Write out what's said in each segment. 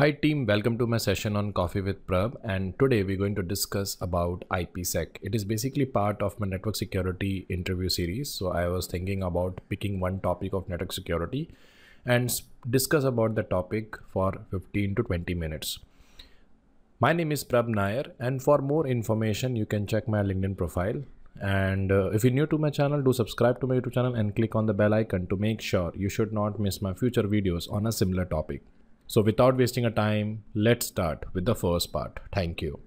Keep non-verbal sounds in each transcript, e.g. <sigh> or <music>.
Hi team, welcome to my session on Coffee with Prabh and today we're going to discuss about IPsec. It is basically part of my network security interview series. So I was thinking about picking one topic of network security and discuss about the topic for 15 to 20 minutes. My name is Prabh Nair and for more information you can check my LinkedIn profile and uh, if you're new to my channel do subscribe to my youtube channel and click on the bell icon to make sure you should not miss my future videos on a similar topic so without wasting a time, let's start with the first part. Thank you.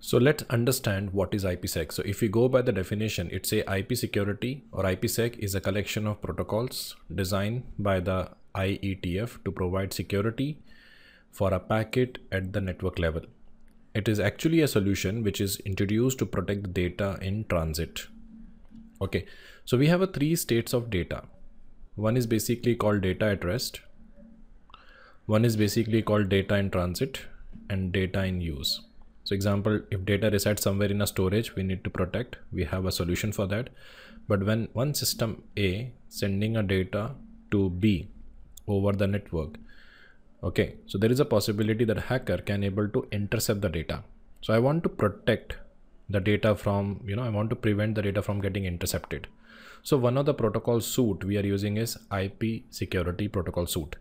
So let's understand what is IPsec. So if we go by the definition, it's a IP security or IPsec is a collection of protocols designed by the IETF to provide security for a packet at the network level. It is actually a solution which is introduced to protect the data in transit. Okay, so we have a three states of data. One is basically called data at rest one is basically called data in transit and data in use. So example, if data resides somewhere in a storage, we need to protect, we have a solution for that. But when one system A sending a data to B over the network, okay, so there is a possibility that hacker can able to intercept the data. So I want to protect the data from, you know, I want to prevent the data from getting intercepted. So one of the protocol suite we are using is IP security protocol suite.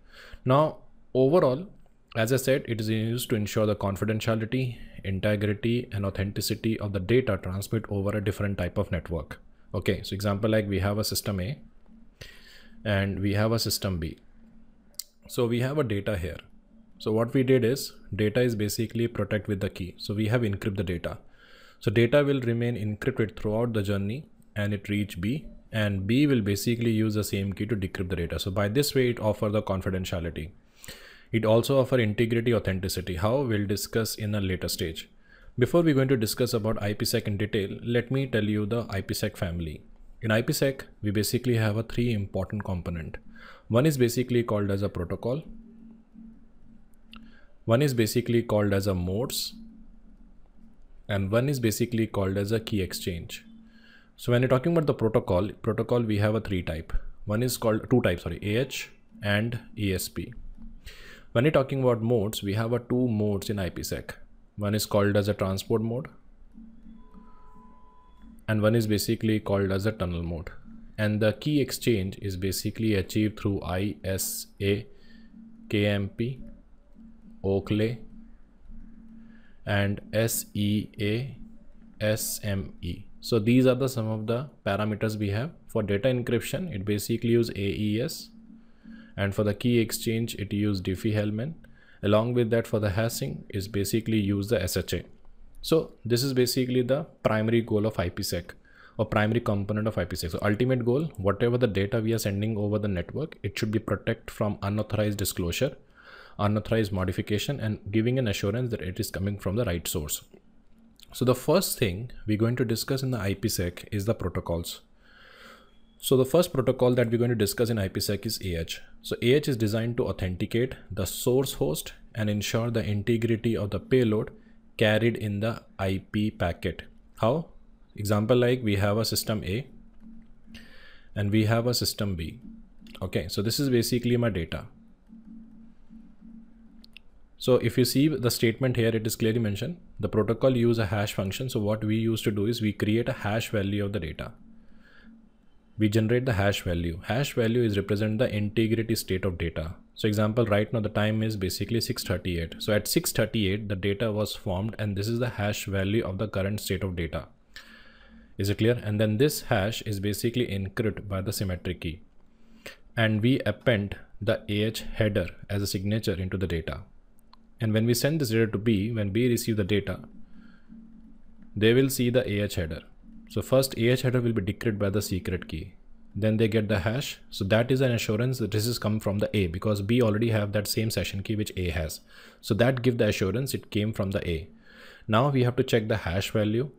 Now Overall, as I said, it is used to ensure the confidentiality, integrity and authenticity of the data transmit over a different type of network. Okay, so example like we have a system A and we have a system B. So we have a data here. So what we did is data is basically protect with the key. So we have encrypt the data. So data will remain encrypted throughout the journey and it reach B and B will basically use the same key to decrypt the data. So by this way it offer the confidentiality. It also offer integrity authenticity, how we'll discuss in a later stage. Before we're going to discuss about IPsec in detail, let me tell you the IPsec family. In IPsec, we basically have a three important component. One is basically called as a protocol. One is basically called as a modes. And one is basically called as a key exchange. So when you're talking about the protocol, protocol we have a three type. One is called two types, sorry, AH and ESP. When you're talking about modes, we have a two modes in IPsec. One is called as a transport mode and one is basically called as a tunnel mode. And the key exchange is basically achieved through ISA, KMP, Oakley and SEA, SME. So these are the some of the parameters we have for data encryption. It basically use AES and for the key exchange it used Diffie-Hellman along with that for the hashing is basically use the SHA so this is basically the primary goal of IPsec or primary component of IPsec so ultimate goal whatever the data we are sending over the network it should be protect from unauthorized disclosure unauthorized modification and giving an assurance that it is coming from the right source. So the first thing we're going to discuss in the IPsec is the protocols so the first protocol that we're going to discuss in IPsec is AH. So AH is designed to authenticate the source host and ensure the integrity of the payload carried in the IP packet. How? Example like we have a system A and we have a system B. Okay, so this is basically my data. So if you see the statement here, it is clearly mentioned. The protocol use a hash function. So what we used to do is we create a hash value of the data we generate the hash value. Hash value is represent the integrity state of data. So example, right now the time is basically 638. So at 638, the data was formed and this is the hash value of the current state of data. Is it clear? And then this hash is basically encrypted by the symmetric key. And we append the AH header as a signature into the data. And when we send this data to B, when B receive the data, they will see the AH header. So first AH header will be decrypted by the secret key. Then they get the hash. So that is an assurance that this is come from the A because B already have that same session key which A has. So that give the assurance it came from the A. Now we have to check the hash value.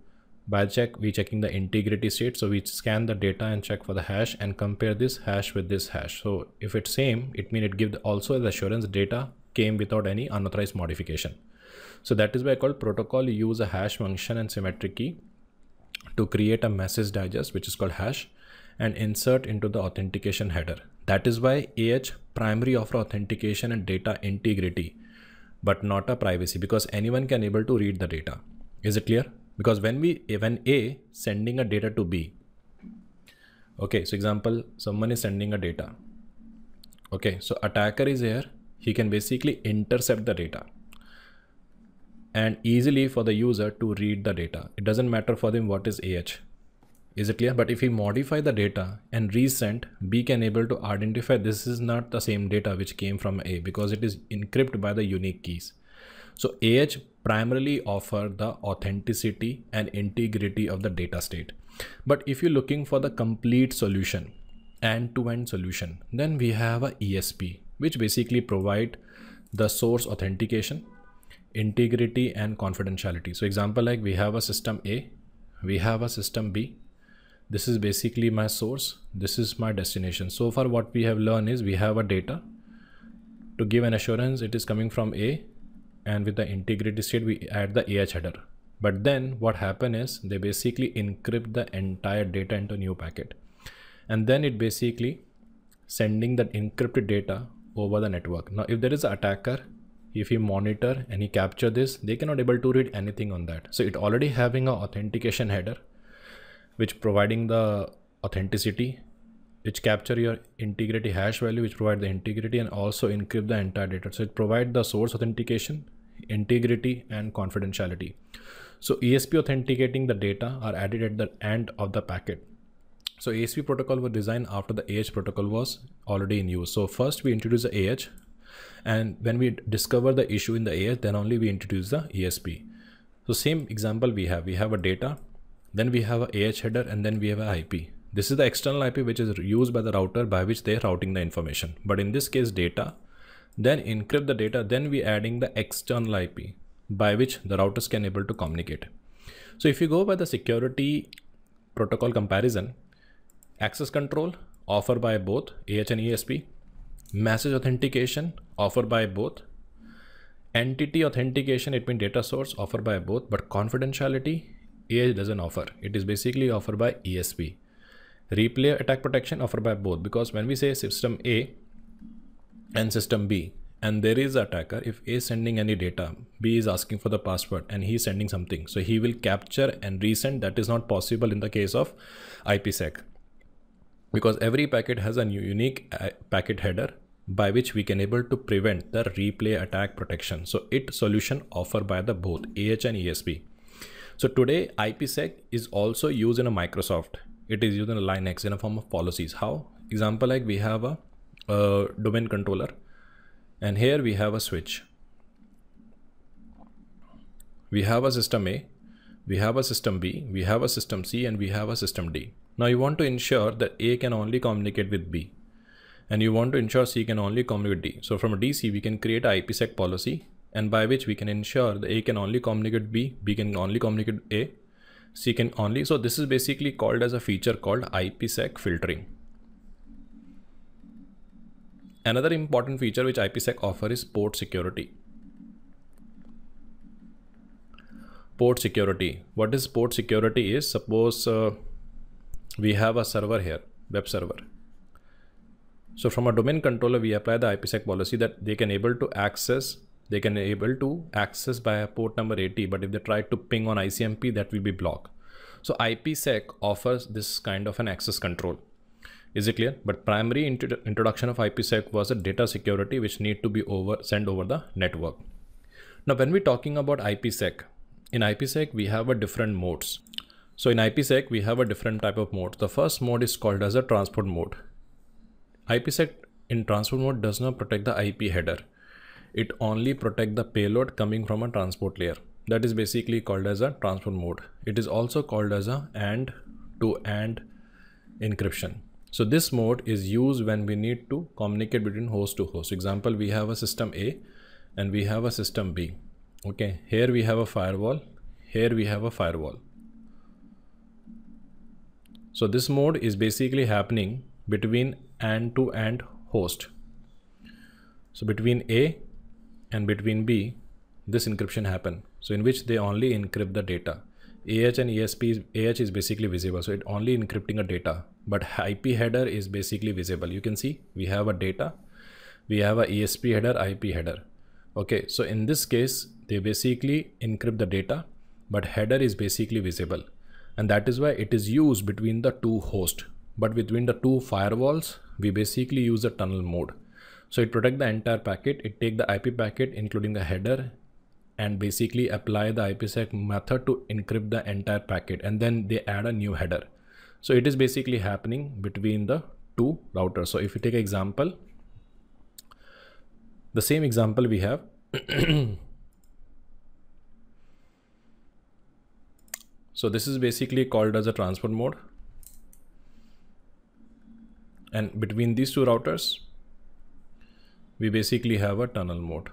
By check, we checking the integrity state. So we scan the data and check for the hash and compare this hash with this hash. So if it's same, it means it gives also the assurance data came without any unauthorized modification. So that is why I call protocol use a hash function and symmetric key to create a message digest which is called hash and insert into the authentication header. That is why AH primary offer authentication and data integrity, but not a privacy because anyone can able to read the data. Is it clear? Because when we when A sending a data to B, okay, so example, someone is sending a data. Okay, so attacker is here, he can basically intercept the data and easily for the user to read the data. It doesn't matter for them what is AH. Is it clear? But if we modify the data and resend, B can able to identify this is not the same data which came from A because it is encrypted by the unique keys. So AH primarily offer the authenticity and integrity of the data state. But if you're looking for the complete solution, end-to-end -end solution, then we have a ESP, which basically provide the source authentication integrity and confidentiality. So example like we have a system A, we have a system B. This is basically my source. This is my destination. So far what we have learned is we have a data to give an assurance it is coming from A and with the integrity state we add the AH header. But then what happen is they basically encrypt the entire data into a new packet. And then it basically sending that encrypted data over the network. Now if there is an attacker if you monitor and you capture this they cannot able to read anything on that. So it already having a authentication header which providing the authenticity which capture your integrity hash value which provide the integrity and also encrypt the entire data. So it provide the source authentication integrity and confidentiality. So esp authenticating the data are added at the end of the packet. So ESP protocol was designed after the AH protocol was already in use. So first we introduce the AH and when we discover the issue in the AS, then only we introduce the ESP. So same example we have, we have a data, then we have a AH header and then we have a IP. This is the external IP which is used by the router by which they are routing the information. But in this case data, then encrypt the data, then we adding the external IP by which the routers can able to communicate. So if you go by the security protocol comparison, access control offered by both AH and ESP, message authentication offered by both entity authentication it means data source offered by both but confidentiality AH doesn't offer. It is basically offered by ESP replay attack protection offered by both because when we say system A and system B and there is attacker if A is sending any data B is asking for the password and he is sending something so he will capture and resend that is not possible in the case of IPsec because every packet has a new unique uh, packet header by which we can able to prevent the replay attack protection. So it solution offered by the both AH and ESP. So today IPsec is also used in a Microsoft. It is used in a Linux in a form of policies. How? Example like we have a, a domain controller and here we have a switch. We have a system A, we have a system B, we have a system C and we have a system D. Now you want to ensure that A can only communicate with B and you want to ensure C can only communicate D. So from a DC, we can create a IPsec policy and by which we can ensure the A can only communicate B, B can only communicate A, C can only. So this is basically called as a feature called IPsec filtering. Another important feature which IPsec offer is port security. Port security. What is port security is suppose uh, we have a server here, web server so from a domain controller, we apply the IPsec policy that they can able to access, they can able to access by a port number 80, but if they try to ping on ICMP, that will be blocked. So IPsec offers this kind of an access control. Is it clear? But primary introduction of IPsec was a data security which need to be over sent over the network. Now, when we're talking about IPsec, in IPsec, we have a different modes. So in IPsec, we have a different type of mode. The first mode is called as a transport mode. IPsec in transport mode does not protect the IP header. It only protect the payload coming from a transport layer. That is basically called as a transport mode. It is also called as a AND to AND encryption. So this mode is used when we need to communicate between host to host. Example, we have a system A and we have a system B. Okay, here we have a firewall. Here we have a firewall. So this mode is basically happening between AND to AND host. So between A and between B, this encryption happen. So in which they only encrypt the data. AH and ESP is, AH is basically visible. So it only encrypting a data, but IP header is basically visible. You can see we have a data, we have a ESP header, IP header. Okay, so in this case, they basically encrypt the data, but header is basically visible. And that is why it is used between the two hosts. But between the two firewalls, we basically use the tunnel mode. So it protect the entire packet. It take the IP packet, including the header and basically apply the IPsec method to encrypt the entire packet and then they add a new header. So it is basically happening between the two routers. So if you take example, the same example we have. <coughs> so this is basically called as a transport mode. And between these two routers, we basically have a tunnel mode.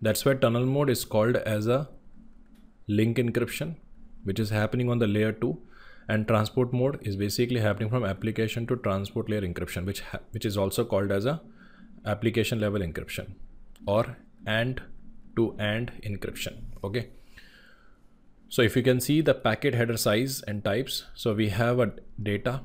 That's why tunnel mode is called as a link encryption, which is happening on the layer 2 and transport mode is basically happening from application to transport layer encryption, which, which is also called as a application level encryption or and to and encryption. Okay. So if you can see the packet header size and types, so we have a data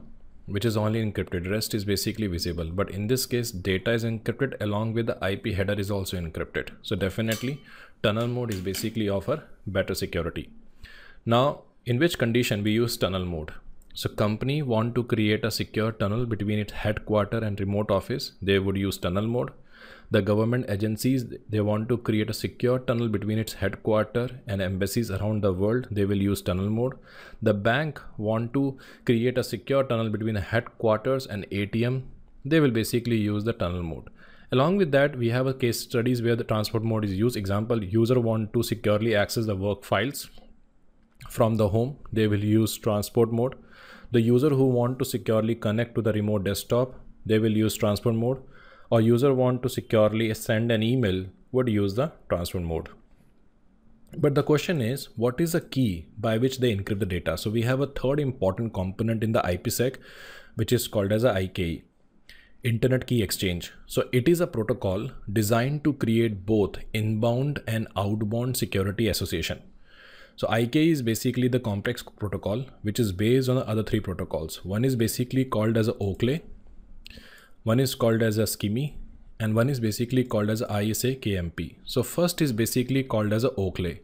which is only encrypted. Rest is basically visible. But in this case data is encrypted along with the ip header is also encrypted. So definitely tunnel mode is basically offer better security. Now in which condition we use tunnel mode? So company want to create a secure tunnel between its headquarter and remote office. They would use tunnel mode the government agencies they want to create a secure tunnel between its headquarters and embassies around the world. They will use tunnel mode. The bank want to create a secure tunnel between headquarters and atm they will basically use the tunnel mode. Along with that we have a case studies where the transport mode is used. Example user want to securely access the work files from the home. They will use transport mode. The user who want to securely connect to the remote desktop they will use transport mode or user want to securely send an email would use the transport mode. But the question is, what is the key by which they encrypt the data? So we have a third important component in the IPsec, which is called as a IKE, Internet Key Exchange. So it is a protocol designed to create both inbound and outbound security association. So IKE is basically the complex protocol, which is based on the other three protocols. One is basically called as a Oakley, one is called as a SKEME and one is basically called as ISA KMP. So first is basically called as a Oakley.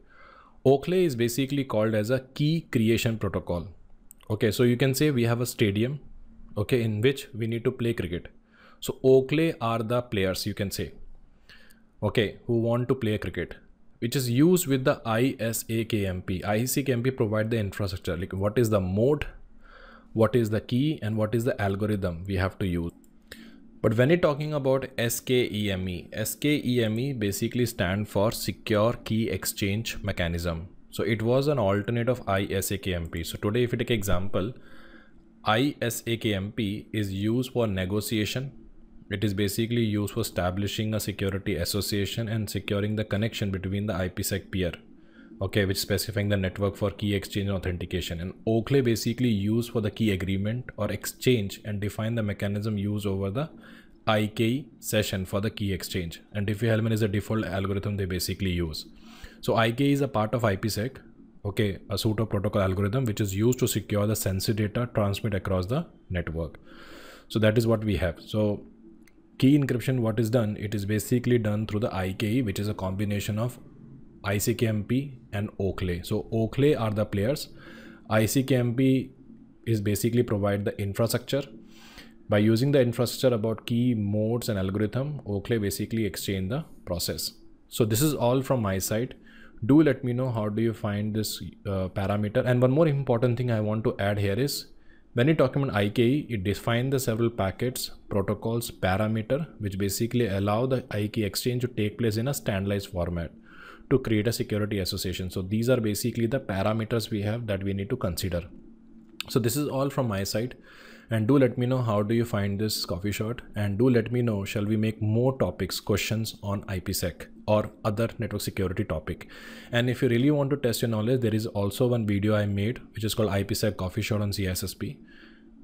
Oakley is basically called as a key creation protocol. Okay, so you can say we have a stadium, okay, in which we need to play cricket. So Oakley are the players you can say, okay, who want to play cricket, which is used with the ISAKMP. ISA KMP provide the infrastructure, like what is the mode, what is the key and what is the algorithm we have to use. But when you're talking about SKEME, SKEME basically stand for Secure Key Exchange Mechanism. So it was an alternate of ISAKMP. So today, if you take example, ISAKMP is used for negotiation. It is basically used for establishing a security association and securing the connection between the IPsec peer okay which specifying the network for key exchange authentication and oakley basically used for the key agreement or exchange and define the mechanism used over the IKE session for the key exchange and Diffie-Hellman is the default algorithm they basically use. So IKE is a part of IPsec, okay, a suite of protocol algorithm which is used to secure the sensitive data transmit across the network. So that is what we have. So key encryption, what is done, it is basically done through the IKE, which is a combination of ISAKMP and Oakley. So Oakley are the players. ISAKMP is basically provide the infrastructure. By using the infrastructure about key modes and algorithm, Oakley basically exchange the process. So this is all from my side. Do let me know how do you find this uh, parameter. And one more important thing I want to add here is when you talk about IKE, it defines the several packets, protocols, parameter, which basically allow the IKE exchange to take place in a standardized format to create a security association. So these are basically the parameters we have that we need to consider. So this is all from my side and do let me know how do you find this coffee shot and do let me know shall we make more topics questions on IPsec or other network security topic and if you really want to test your knowledge there is also one video I made which is called IPsec coffee shot on CISSP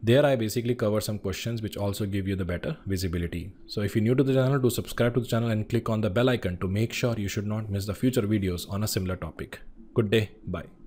there I basically cover some questions which also give you the better visibility. So if you're new to the channel, do subscribe to the channel and click on the bell icon to make sure you should not miss the future videos on a similar topic. Good day. Bye.